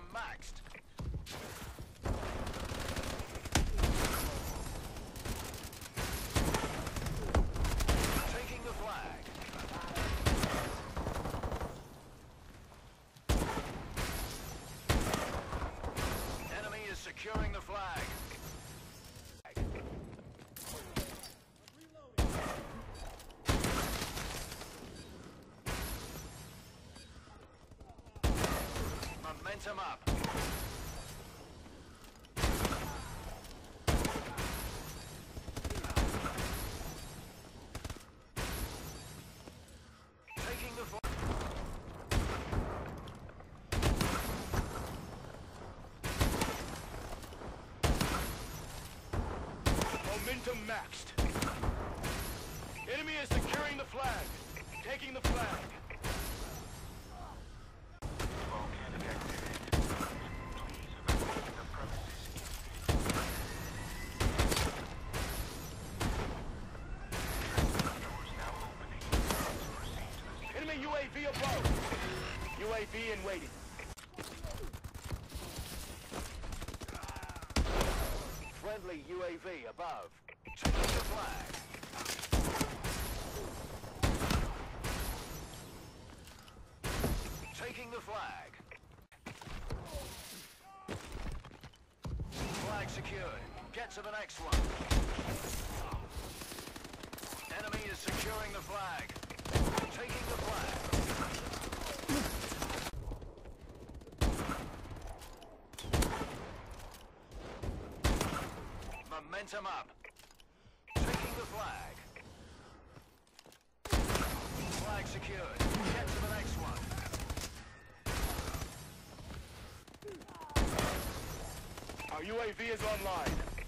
Momentum maxed. Taking the flag. Enemy is securing the flag. Momentum up. Momentum maxed. Enemy is securing the flag. Taking the flag. Enemy UAV above. UAV in waiting. Friendly UAV above. Taking the flag. Taking the flag. Flag secured. Get to the next one. Enemy is securing the flag. Taking the flag. Momentum up. Taking the flag. Flag secured. Get to the next one. Our UAV is online.